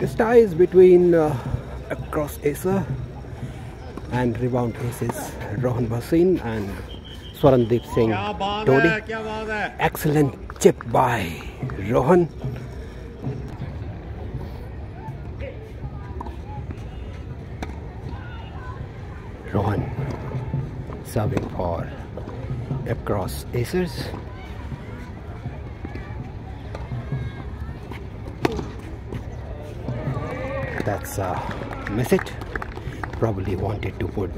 This tie is between uh, Across Acer and rebound aces Rohan Bhasin and Swarndeep Singh Dhodhi. Excellent chip by Rohan. Rohan serving for across acers. That's a miss it. Probably wanted to put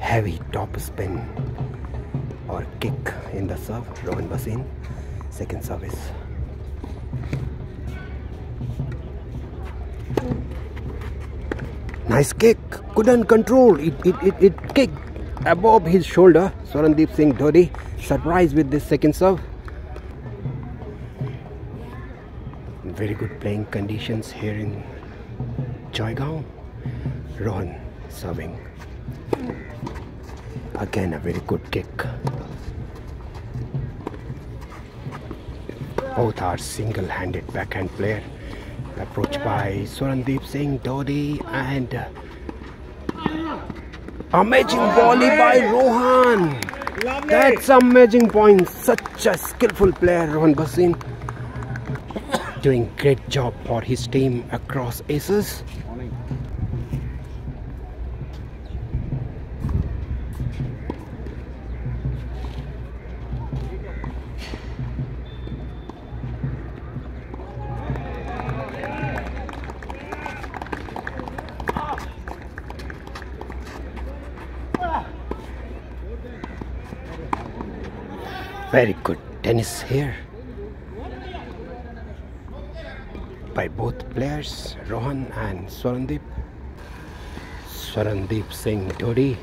heavy top spin or kick in the serve. Rohan Bhasin, second service. Nice kick, couldn't control it. It, it, it kicked above his shoulder. Swarndeep Singh Dhodhi surprised with this second serve. Very good playing conditions here in Joygaon. Rohan serving. Again a very good kick. Both are single-handed backhand player. Approached by Swarndeep Singh Dhodhi and uh, amazing volley by Rohan. That's amazing point. Such a skillful player, Rohan Bhasin. Doing great job for his team across aces. Very good tennis here by both players, Rohan and Swarndeep. Swarndeep Singh Dhodhi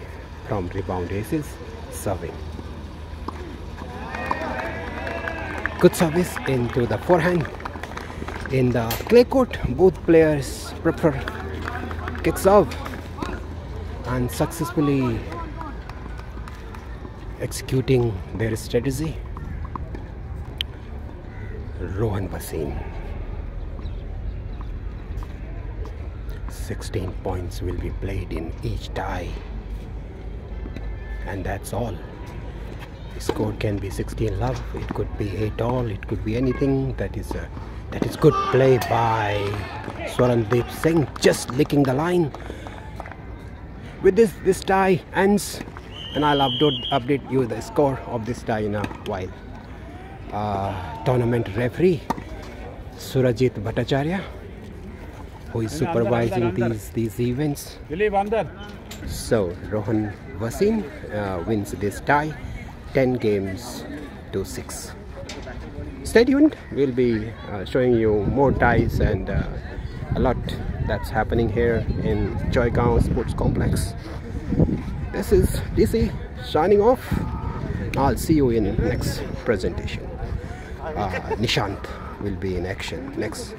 from rebound aces serving. Good service into the forehand. In the clay court, both players prefer kick serve and successfully executing their strategy. Rohan Bhasin. 16 points will be played in each tie. And that's all. The score can be 16 love, it could be 8 all, it could be anything. That is a, that is good play by Swarndeep Singh, just licking the line. With this, this tie ends and I'll update, update you the score of this tie in a while. Uh, tournament referee Surajit Bhattacharya who is supervising these these events. So Rohan Bhasin uh, wins this tie 10 games to 6. Stay tuned, we'll be uh, showing you more ties and uh, a lot that's happening here in Joygaon Sports Complex. This is DC signing off. I'll see you in next presentation. Uh, Nishant will be in action next